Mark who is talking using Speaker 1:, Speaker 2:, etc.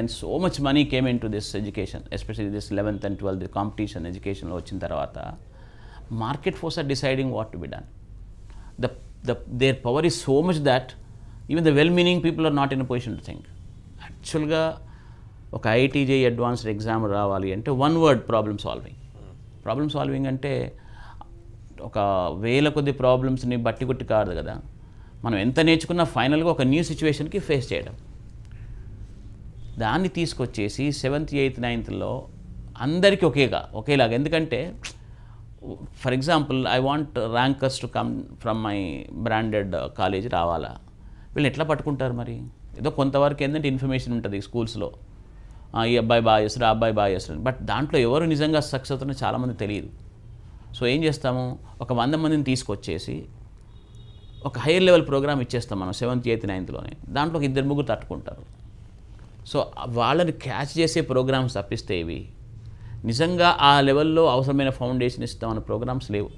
Speaker 1: And so much money came into this education especially this eleventh and twelfth competition ఎడ్యుకేషన్లో వచ్చిన తర్వాత market force are deciding what to be done the the their power is so much that even the well meaning people are not in position to think యాక్చువల్గా ఒక IIT JEE advanced exam రావాలి అంటే one word problem solving problem solving అంటే ఒక వేల కొద్ది ప్రాబ్లమ్స్ని బట్టి కొట్టి కాదు కదా. మనం ఎంత నేర్చుకున్నా ఫైనల్గా ఒక న్యూ సిచ్యువేషన్కి ఫేస్ చేయడం. దాన్ని తీసుకొచ్చేసి సెవెంత్ ఎయిత్ నైన్త్లో అందరికీ ఒకేగా ఒకేలాగా. ఎందుకంటే for example I want rankers to come from my branded college రావాలా? వీళ్ళు ఎట్లా పట్టుకుంటారు మరి? ఏదో కొంతవరకు ఏంటంటే ఇన్ఫర్మేషన్ ఉంటుంది స్కూల్స్లో ఈ అబ్బాయి బాగా చేస్తారు ఆ అబ్బాయి బాగా చేస్తారు బట్ దాంట్లో ఎవరు నిజంగా సక్సెస్ అవుతారో చాలామంది తెలియదు. సో ఏం చేస్తాము? ఒక వంద మందిని తీసుకొచ్చేసి ఒక హైయర్ లెవెల్ ప్రోగ్రామ్ ఇచ్చేస్తాం మనం సెవెంత్ ఎయిత్ నైన్త్లోనే దాంట్లో ఒక ఇద్దరు ముగ్గురు తట్టుకుంటారు. సో వాళ్ళని క్యాచ్ చేసే ప్రోగ్రామ్స్ తప్పిస్తే ఇవి నిజంగా ఆ లెవెల్లో అవసరమైన ఫౌండేషన్ ఇస్తామన్న ప్రోగ్రామ్స్ లేవు.